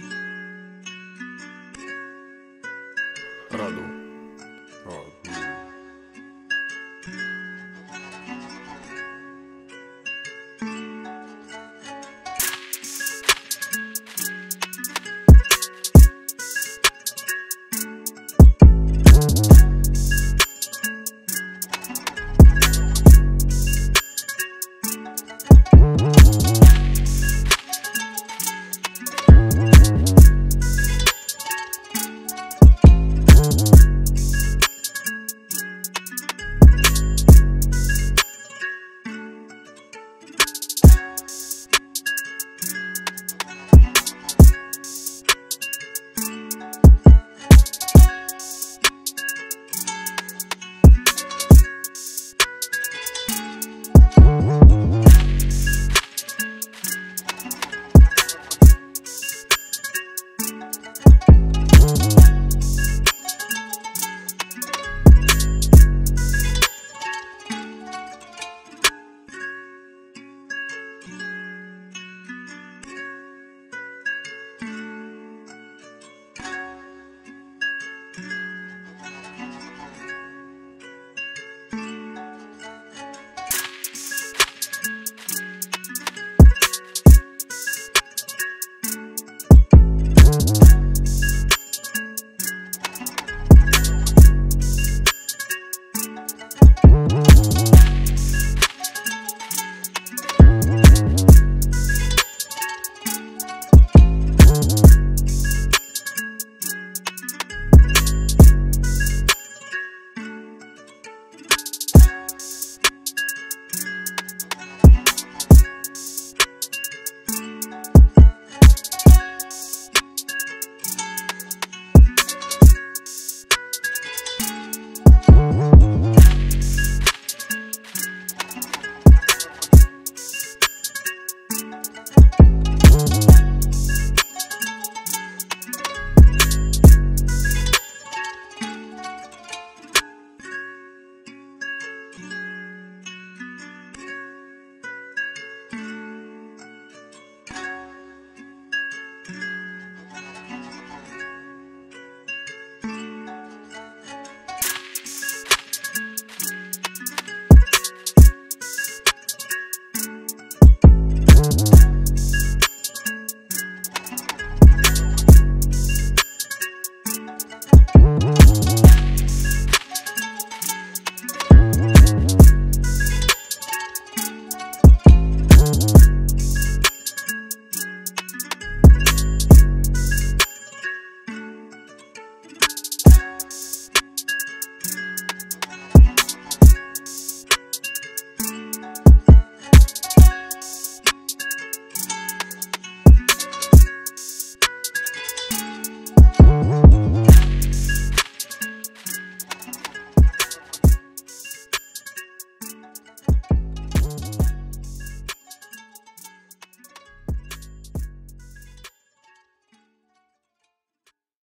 you.